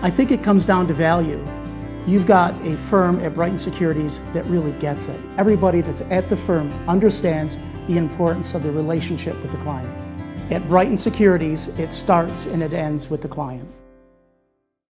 I think it comes down to value. You've got a firm at Brighton Securities that really gets it. Everybody that's at the firm understands the importance of the relationship with the client. At Brighton Securities, it starts and it ends with the client.